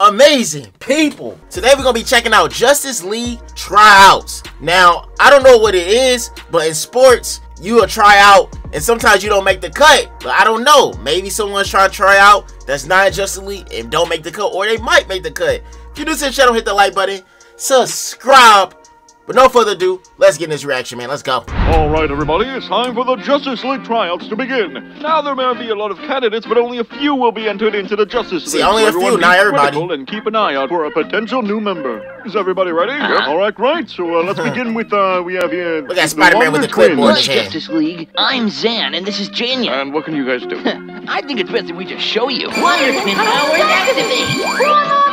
amazing people? Today we're gonna be checking out Justice League tryouts. Now, I don't know what it is, but in sports, you will try out and sometimes you don't make the cut. But I don't know. Maybe someone's trying to try out that's not Justice League and don't make the cut, or they might make the cut. If you do the channel, hit the like button, subscribe, but no further ado, let's get in this reaction, man. Let's go. All right, everybody, it's time for the Justice League tryouts to begin. Now, there may be a lot of candidates, but only a few will be entered into the Justice See, League. only so a few, everyone not everybody. And keep an eye out for a potential new member. Is everybody ready? Uh-huh. All right, great. So uh, let's begin with, uh, we have here... Look at Spider-Man with the Wonder Twins. clipboard. Hello, Justice League. I'm Zan, and this is Jayna. And what can you guys do? I think it's best if we just show you. Wonder Twin powers activate.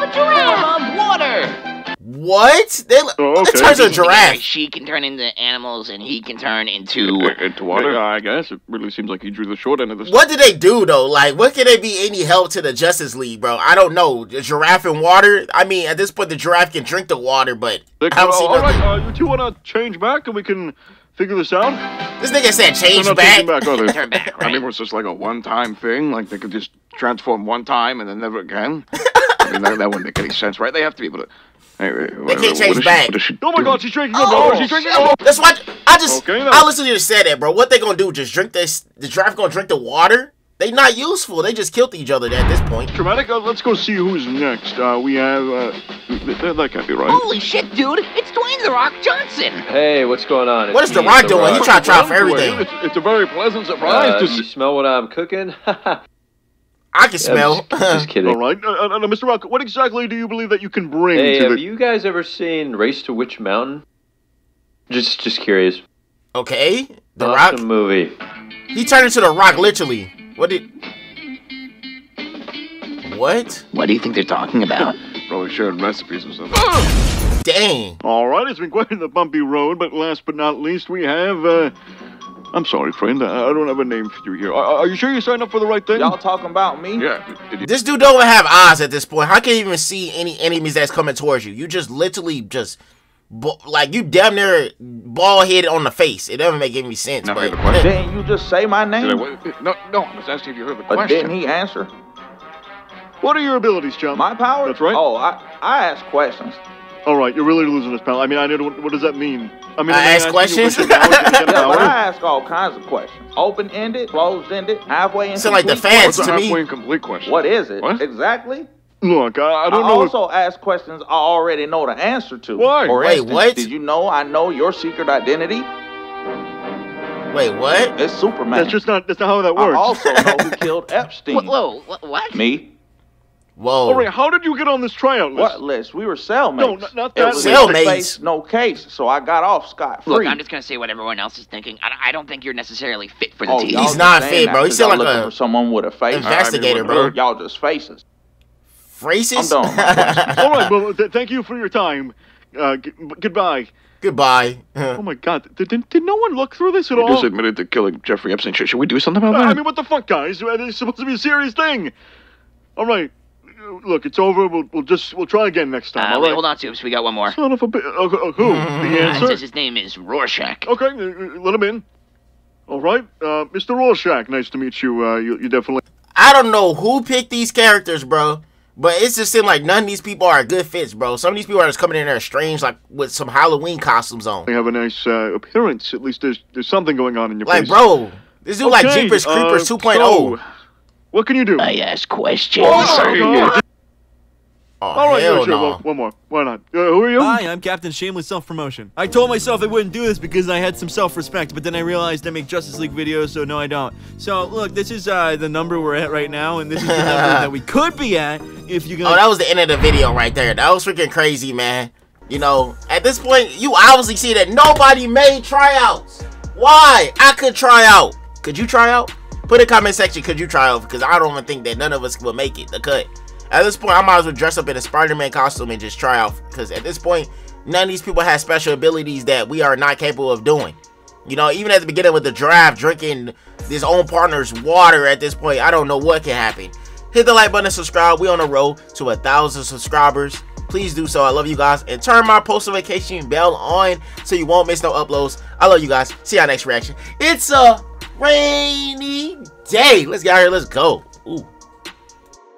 What? They, Oh, okay. It turns into a Together, giraffe. She can turn into animals, and he can turn into. Into water? I guess. It really seems like he drew the short end of the What do they do though? Like, what can they be any help to the Justice League, bro? I don't know. The giraffe and water. I mean, at this point, the giraffe can drink the water, but I don't see all right, nothing. uh, you two want to change back and we can figure this out? This nigga said They're change not back. changing back, are they? Turn back, I mean, it was just like a one-time thing. Like they could just transform one time and then never again. I mean, that, that wouldn't make any sense, right? They have to be able to. Anyway, They can't change back. What is she Oh my god, she's drinking Oh, up, oh, she's drinking up. That's why I just Okay, now- I literally just said that, bro. What they gonna do? Just drink this? The giraffe gonna drink the water? They not useful. They just killed each other at this point. Dramatic, uh, let's go see who's next. Uh, we have, uh, th- th- that can't be right. Holy shit, dude! It's Dwayne the Rock Johnson. Hey, what's going on? It's What is The me, Rock doing? He Rock. try to try for everything. It's, it's a very pleasant surprise Uh, to you see. smell what I'm cooking? I can smell. I'm just, just kidding. All right, uh, uh, Mr. Rock, what exactly do you believe that you can bring Hey, to have the... you guys ever seen Race to Witch Mountain? Just, just curious. okay, the Rock. movie. He turned into the Rock literally. What did? What? What do you think they're talking about? Probably shared recipes or something. Dang. All right, it's been quite the bumpy road, but last but not least, we have, uh... I'm sorry, friend, I I don't have a name for you here. Are, are you sure you signed up for the right thing? Y'all talking about me? Yeah. This dude don't even have eyes at this point. How can you even see any enemies that's coming towards you? You just literally just like you damn near bald headed on the face. It doesn't make any sense. Now, but the question. Didn't you just say my did I, name? no, no. I was asking if you heard the But question. didn't he answer? What are your abilities, chum? My power? That's right. Oh, I, I ask questions. All right, you're really losing this, pal. I mean, I don't. What, what does that mean? I mean, I am ask asking you questions? what your powers- is that Yeah, but? I ask all kinds of questions. Open-ended, closed-ended, halfway incomplete. Sound like the What's fans a to halfway me. incomplete question? What is it? What? Exactly. Look, I, I I, don't know. what- also ask questions I already know the answer to. Why? For Wait, instance, what? Did you know I know your secret identity? Wait, what? It's Superman. That's just not. That's not how that works. I works. also know who killed Epstein. Whoa, whoa, what? Me. Whoa. All right, how did you get on this tryout list? What list? We were cellmates. No, not- not It that was list. no Cellmates? case, no case, so I got off scot free. Look, I'm just gonna say what everyone else is thinking. I, I don't think you're necessarily fit for the Oh, team. y'all He's not fit, bro. He's sound y'all like looking a for someone with a face. investigator, bro. Y'all just faces. Faces. I'm done with my questions. All right, well, th- thank you for your time. Uh, g- goodbye. Goodbye. Oh my God, did, did, did no one look through this at You all? just admitted to killing Jeffrey Epstein. Should, should we do something about Uh, that? I mean, what the fuck, guys? This is supposed to be a serious thing. All right, look, it's over. We'll, we'll just we'll try again next time. Uh, all wait, right. hold on, Tubes. We got one more. Son of a bi- uh, uh, who? The Uh, answer? says his name is Rorschach. Okay, uh, uh, let him in. All right, uh, Mr. Rorschach, nice to meet you. Uh, you, you definitely. I don't know who picked these characters, bro. But it just seemed like none of these people are good fits, bro. Some of these people are just coming in there strange, like with some Halloween costumes on. They have a nice uh, appearance. At least there's there's something going on in your Like, face. bro, this dude like Jeepers uh, Creepers oh. 2.0. so, what can you do? I ask questions. Oh, Oh, All right, sure. no. One, one more. Why not? Uh, who are you? Hi, I'm Captain Shameless Self Promotion. I told myself I wouldn't do this because I had some self respect, but then I realized I make Justice League videos, so no, I don't. So, look, this is uh, the number we're at right now, and this is the number that we could be at if you Oh, that was the end of the video right there. That was freaking crazy, man. You know, at this point, you obviously see that nobody made tryouts. Why? I could try out. Could you try out? Put the comment section, could you try out? Because I don't even think that none of us will make it, the cut. At this point, I might as well dress up in a Spider-Man costume and just try out. Because at this point, none of these people have special abilities that we are not capable of doing. You know, even at the beginning with the draft, drinking his own partner's water at this point, I don't know what can happen. Hit the like button subscribe. We on the road to a thousand subscribers. Please do so. I love you guys. And turn my post notification bell on so you won't miss no uploads. I love you guys. See y'all next reaction. It's a rainy day. Let's get out here. Let's go. Ooh.